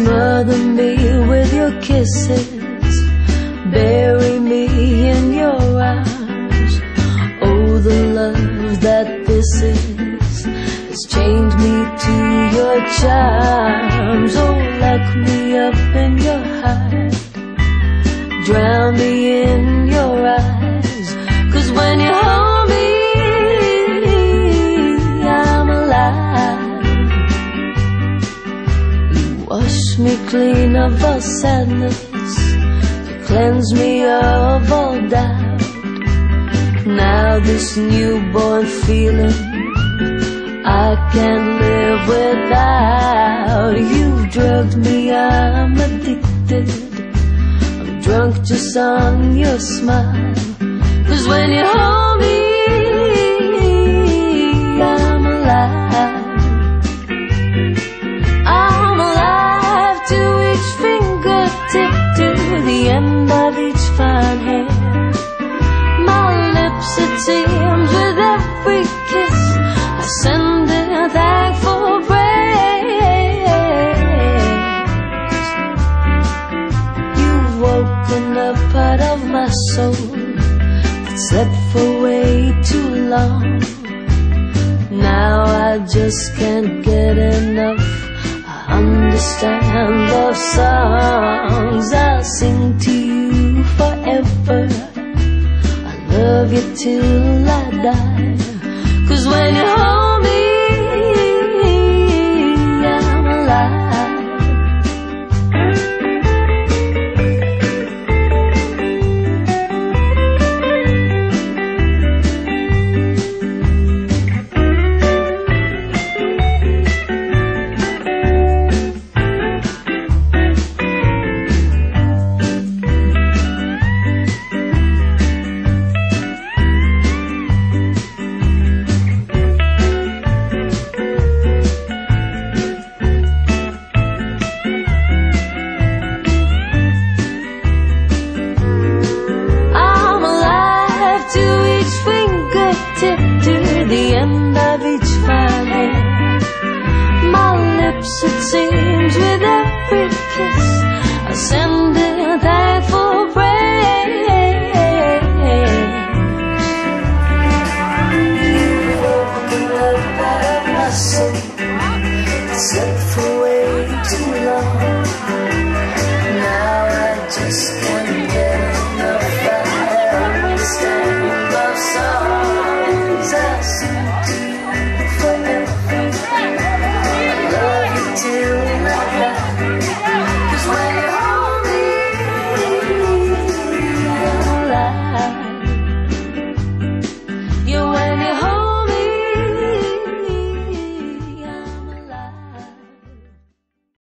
Smother me with your kisses, bury me in your arms. Oh, the love that this is has chained me to your charms. Oh, lock me up in your heart, drown me in clean of all sadness, you cleanse me of all doubt. Now this newborn feeling I can't live without. You've drugged me, I'm addicted. I'm drunk just on your smile. Cause when you hold each fine hair. My lips, it seems, with every kiss, I send a thankful praise. You've woken a part of my soul that slept for way too long. Now I just can't get enough. I understand love songs. I'll sing to you love you till I die. Cause when you